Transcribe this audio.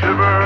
shiver.